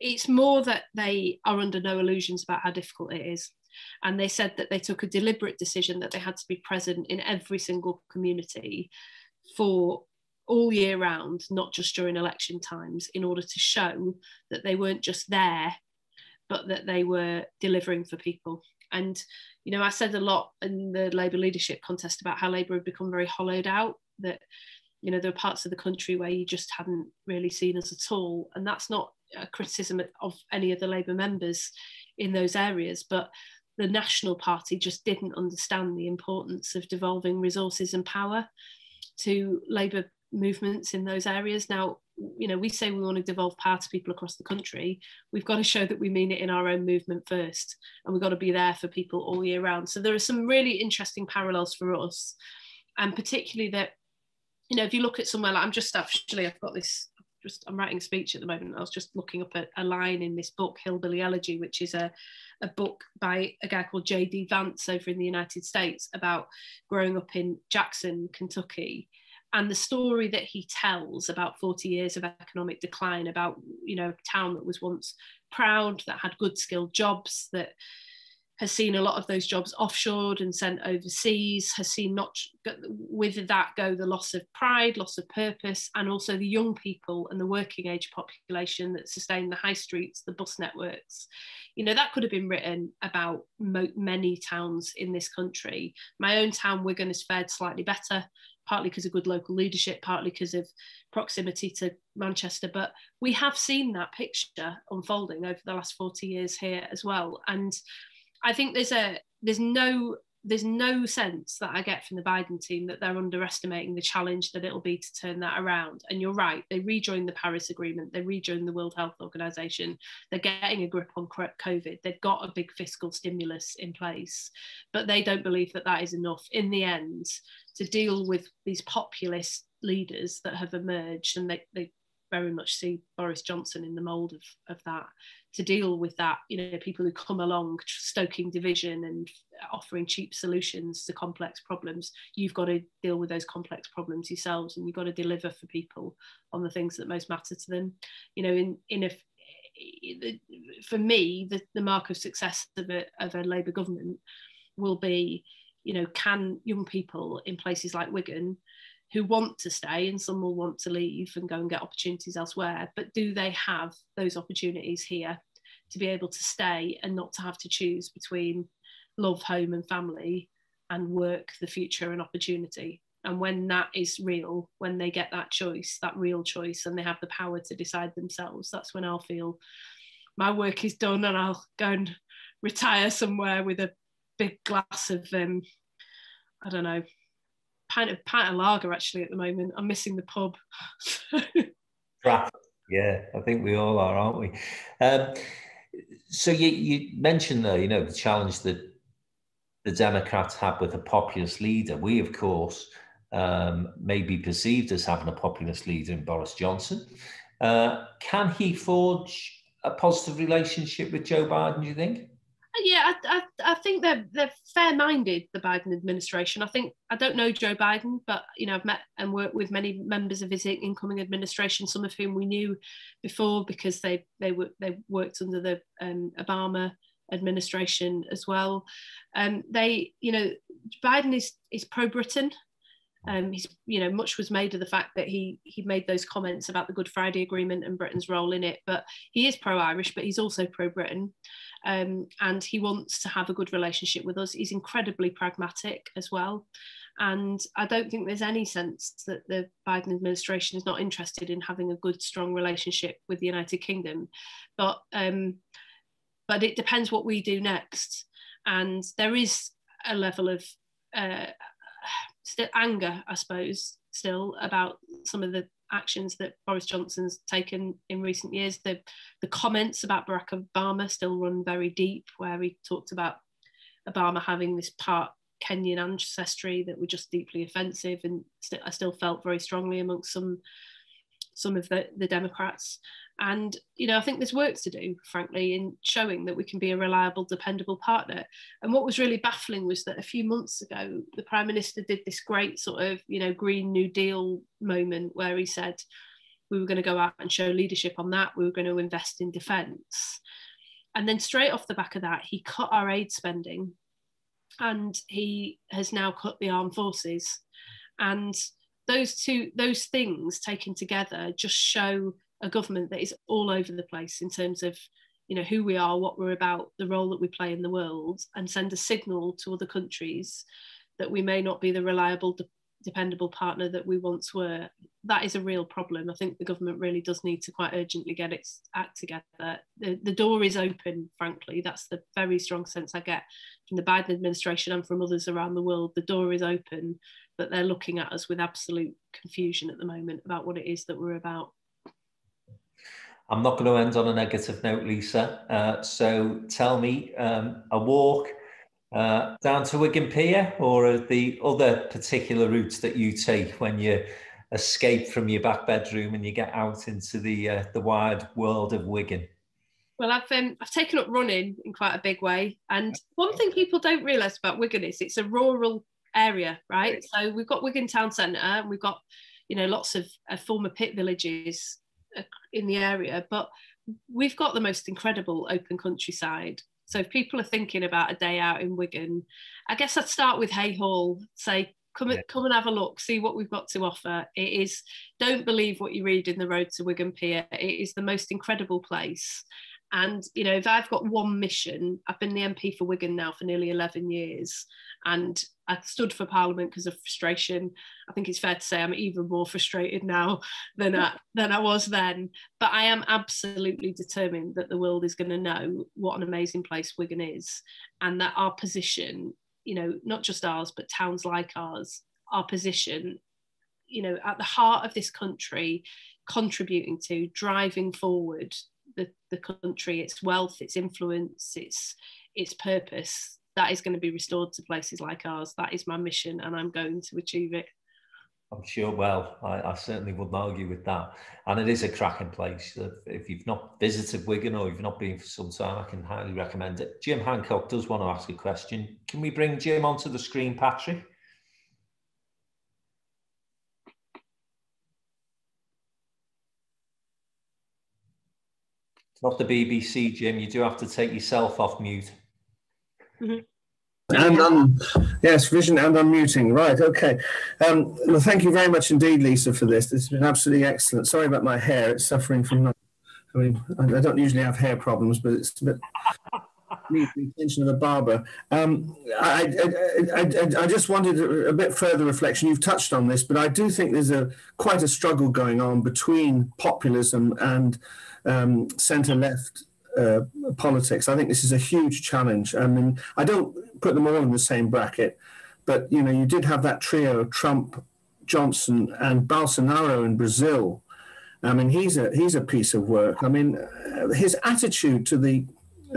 it's more that they are under no illusions about how difficult it is. And they said that they took a deliberate decision that they had to be present in every single community for all year round, not just during election times, in order to show that they weren't just there, but that they were delivering for people. And, you know, I said a lot in the Labour leadership contest about how Labour had become very hollowed out, that, you know, there are parts of the country where you just hadn't really seen us at all. And that's not a criticism of any of the Labour members in those areas, but the National Party just didn't understand the importance of devolving resources and power to Labour movements in those areas. Now, you know, we say we want to devolve power to people across the country. We've got to show that we mean it in our own movement first, and we've got to be there for people all year round. So there are some really interesting parallels for us, and particularly that, you know, if you look at somewhere like I'm just actually I've got this just I'm writing a speech at the moment. I was just looking up a, a line in this book, Hillbilly Elegy, which is a, a book by a guy called J.D. Vance over in the United States about growing up in Jackson, Kentucky, and the story that he tells about 40 years of economic decline, about you know a town that was once proud, that had good skilled jobs, that has seen a lot of those jobs offshored and sent overseas, has seen not with that go the loss of pride, loss of purpose, and also the young people and the working age population that sustain the high streets, the bus networks. You know, that could have been written about mo- many towns in this country. My own town, Wigan, has fared slightly better, partly because of good local leadership, partly because of proximity to Manchester. But we have seen that picture unfolding over the last 40 years here as well. And I think there's a there's no there's no sense that I get from the Biden team that they're underestimating the challenge that it'll be to turn that around. And you're right, they rejoined the Paris Agreement, they rejoined the World Health Organization, they're getting a grip on COVID, they've got a big fiscal stimulus in place, but they don't believe that that is enough in the end to deal with these populist leaders that have emerged and they, they very much see Boris Johnson in the mold of, of that to deal with that you know people who come along stoking division and offering cheap solutions to complex problems. You've got to deal with those complex problems yourselves and you've got to deliver for people on the things that most matter to them. You know in in a for me the, the mark of success of a, of a labour government will be you know can young people in places like wigan who want to stay and some will want to leave and go and get opportunities elsewhere but do they have those opportunities here to be able to stay and not to have to choose between love home and family and work the future and opportunity? And when that is real, when they get that choice, that real choice, and they have the power to decide themselves, that's when I'll feel my work is done and I'll go and retire somewhere with a big glass of um, I don't know, pint of pint of lager actually at the moment. I'm missing the pub. yeah, I think we all are, aren't we? Um, so you, you mentioned there, you know, the challenge that the Democrats have with a populist leader. We, of course, um, may be perceived as having a populist leader in Boris Johnson. Uh, can he forge a positive relationship with Joe Biden, do you think? Yeah, I, I, I think they're they're fair-minded. The Biden administration. I think I don't know Joe Biden, but you know I've met and worked with many members of his incoming administration, some of whom we knew before because they they were they worked under the um, Obama administration as well. Um, they, you know, Biden is is pro-Britain. Um, he's, you know, much was made of the fact that he he made those comments about the Good Friday Agreement and Britain's role in it. But he is pro-Irish, but he's also pro-Britain, um, and he wants to have a good relationship with us. He's incredibly pragmatic as well, and I don't think there's any sense that the Biden administration is not interested in having a good, strong relationship with the United Kingdom. But um, but it depends what we do next, and there is a level of uh, anger, I suppose, still about some of the actions that Boris Johnson's taken in recent years. The the comments about Barack Obama still run very deep, where he talked about Obama having this part Kenyan ancestry that were just deeply offensive, and st- I still felt very strongly amongst some some of the, the Democrats. And, you know, I think there's work to do, frankly, in showing that we can be a reliable, dependable partner. And what was really baffling was that a few months ago, the Prime Minister did this great sort of, you know, Green New Deal moment where he said we were going to go out and show leadership on that, we were going to invest in defence. And then straight off the back of that, he cut our aid spending and he has now cut the armed forces. And those two those things taken together just show a government that is all over the place in terms of you know who we are what we're about the role that we play in the world and send a signal to other countries that we may not be the reliable de- dependable partner that we once were. That is a real problem. I think the government really does need to quite urgently get its act together. The, the door is open frankly. That's the very strong sense i get from the biden administration and from others around the world. The door is open but they're looking at us with absolute confusion at the moment about what it is that we're about. I'm not going to end on a negative note, Lisa. Uh, so tell me, um, a walk uh, down to Wigan Pier or the other particular routes that you take when you escape from your back bedroom and you get out into the uh, the wide world of Wigan? Well, I've um, I've taken up running in quite a big way, and one thing people don't realise about Wigan is it's a rural area, right? So we've got Wigan Town Centre, and we've got you know lots of uh, former pit villages in the area, but we've got the most incredible open countryside. So if people are thinking about a day out in Wigan, I guess I'd start with Haigh Hall. Say come yeah. come and have a look, see what we've got to offer. It is don't believe what you read in the road to Wigan Pier. It is the most incredible place. And you know, if I've got one mission, I've been the MP for Wigan now for nearly 11 years, and I stood for Parliament because of frustration. I think it's fair to say I'm even more frustrated now than I, than I was then. But I am absolutely determined that the world is going to know what an amazing place Wigan is, and that our position, you know, not just ours, but towns like ours, our position, you know, at the heart of this country, contributing to driving forward the, the country, its wealth, its influence, its its purpose, that is going to be restored to places like ours. That is my mission, and I'm going to achieve it. I'm sure. Well, I, I, certainly wouldn't argue with that. And it is a cracking place. If you've not visited Wigan or you've not been for some time, I can highly recommend it. Jim Hancock does want to ask a question. Can we bring Jim onto the screen, Patrick? Not the BBC, Jim. You do have to take yourself off mute. Mm-hmm. And um, yes, vision and unmuting. Right, okay. Um, well, thank you very much indeed, Lisa, for this. This has been absolutely excellent. Sorry about my hair; it's suffering from. I mean, I don't usually have hair problems, but it's a bit. the attention of the barber. Um, I, I, I, I, just wanted a bit further reflection. You've touched on this, but I do think there's a quite a struggle going on between populism and um, centre-left uh, politics. I think this is a huge challenge. I mean, I don't put them all in the same bracket, but you know, you did have that trio: Trump, Johnson, and Bolsonaro in Brazil. I mean, he's a he's a piece of work. I mean, uh, his attitude to the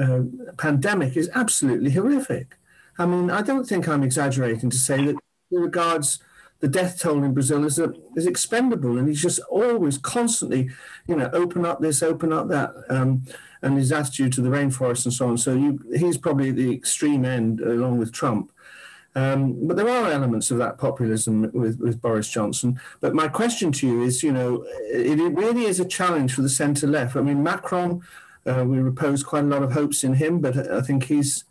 uh, pandemic is absolutely horrific. I mean, I don't think I'm exaggerating to say that he regards the death toll in Brazil is, a, as expendable, and he's just always constantly, you know, open up this, open up that, um, and his attitude to the rainforest and so on. So you, he's probably at the extreme end, along with Trump. Um, but there are elements of that populism with, with Boris Johnson. But my question to you is, you know, it, it really is a challenge for the centre left. I mean, Macron uh, we repose quite a lot of hopes in him, but I think he's uh,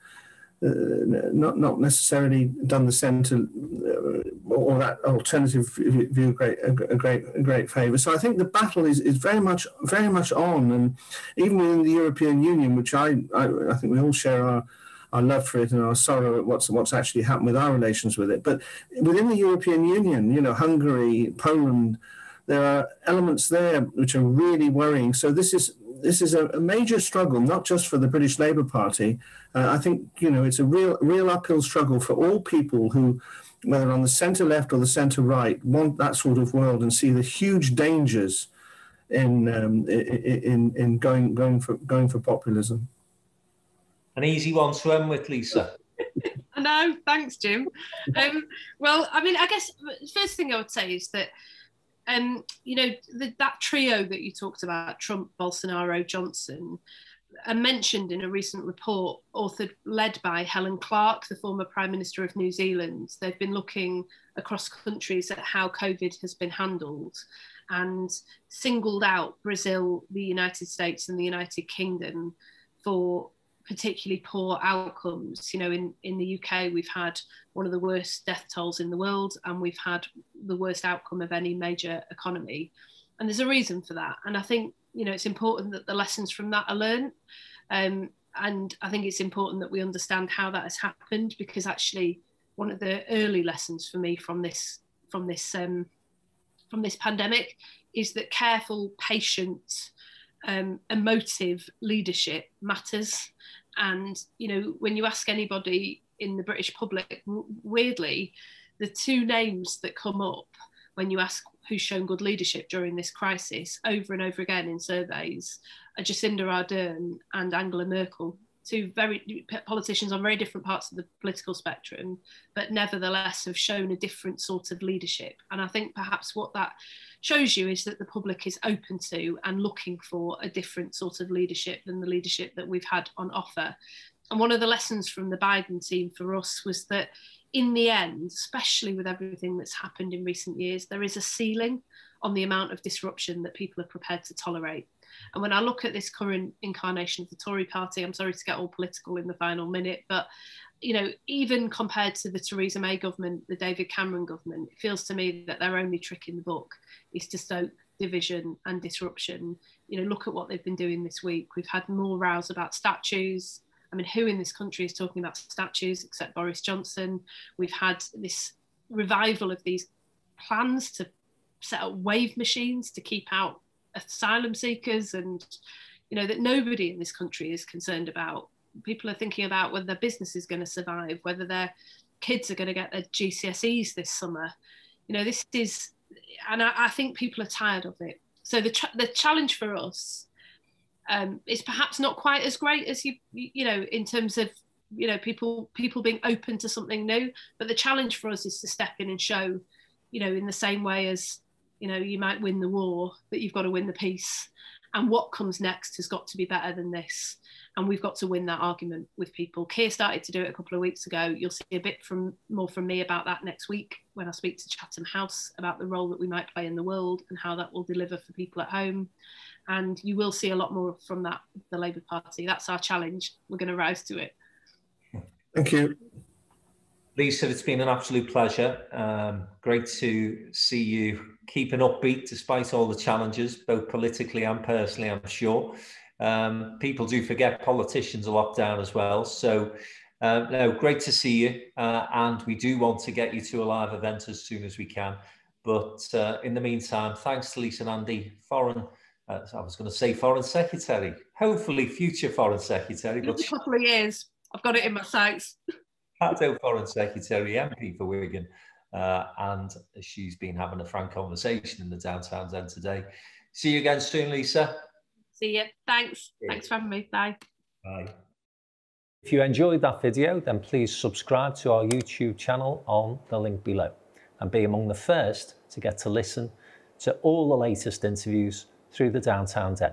not not necessarily done the centre uh, or that alternative view a great a, great a great favour. So I think the battle is, is very much very much on, and even within the European Union, which I I, I think we all share our our love for it and our sorrow at what's what's actually happened with our relations with it. But within the European Union, you know, Hungary, Poland, there are elements there which are really worrying. So this is this is a, a, major struggle, not just for the British Labour Party. Uh, I think you know it's a real, real uphill struggle for all people who, whether on the centre left or the centre right, want that sort of world and see the huge dangers in um, in in going going for going for populism. An easy one to end with, Lisa. I know. Thanks, Jim. Um, well, I mean, I guess first thing I would say is that um, you know, the, that trio that you talked about, Trump, Bolsonaro, Johnson, are mentioned in a recent report authored, led by Helen Clark, the former Prime Minister of New Zealand. They've been looking across countries at how COVID has been handled and singled out Brazil, the United States, and the United Kingdom for particularly poor outcomes. You know, in, in the UK, we've had one of the worst death tolls in the world, and we've had the worst outcome of any major economy. And there's a reason for that. And I think, you know, it's important that the lessons from that are learned. Um, and I think it's important that we understand how that has happened because actually one of the early lessons for me from this from this um, from this pandemic is that careful, patient, um, emotive leadership matters. And you know, when you ask anybody in the British public, weirdly, the two names that come up when you ask who's shown good leadership during this crisis over and over again in surveys are Jacinda Ardern and Angela Merkel, two very politicians on very different parts of the political spectrum, but nevertheless have shown a different sort of leadership. And I think perhaps what that shows you is that the public is open to and looking for a different sort of leadership than the leadership that we've had on offer. And one of the lessons from the Biden team for us was that in the end, especially with everything that's happened in recent years, there is a ceiling on the amount of disruption that people are prepared to tolerate. And when I look at this current incarnation of the Tory party, I'm sorry to get all political in the final minute, but you know, even compared to the Theresa May government, the David Cameron government, it feels to me that their only trick in the book is to stoke division and disruption. You know, look at what they've been doing this week. We've had more rows about statues. I mean, who in this country is talking about statues except Boris Johnson? We've had this revival of these plans to set up wave machines to keep out asylum seekers and you know that nobody in this country is concerned about people are thinking about whether their business is going to survive, whether their kids are going to get their GCSEs this summer. You know, this is, and I, I think people are tired of it. So the the challenge for us um, is perhaps not quite as great as you you know in terms of you know people people being open to something new. But the challenge for us is to step in and show, you know, in the same way as you know you might win the war, but you've got to win the peace, and what comes next has got to be better than this and we've got to win that argument with people. Keir started to do it a couple of weeks ago. You'll see a bit from more from me about that next week when I speak to Chatham House about the role that we might play in the world and how that will deliver for people at home. And you will see a lot more from that the Labour Party. That's our challenge. We're going to rise to it. Thank you. Lisa, it's been an absolute pleasure. Um, great to see you keeping upbeat despite all the challenges, both politically and personally, I'm sure. Um, people do forget politicians are locked down as well. So, uh, no, great to see you. Uh, and we do want to get you to a live event as soon as we can. But uh, in the meantime, thanks to Lisa Nandy, foreign, uh, I was going to say foreign secretary, hopefully future foreign secretary. But a couple of years. I've got it in my sights. Shadow Foreign Secretary MP for Wigan. Uh, and she's been having a frank conversation in the downtown den today. See you again soon, Lisa. See you. Thanks. Yeah. Thanks for having me. Bye. Bye. If you enjoyed that video, then please subscribe to our YouTube channel on the link below and be among the first to get to listen to all the latest interviews through the Downtown Den.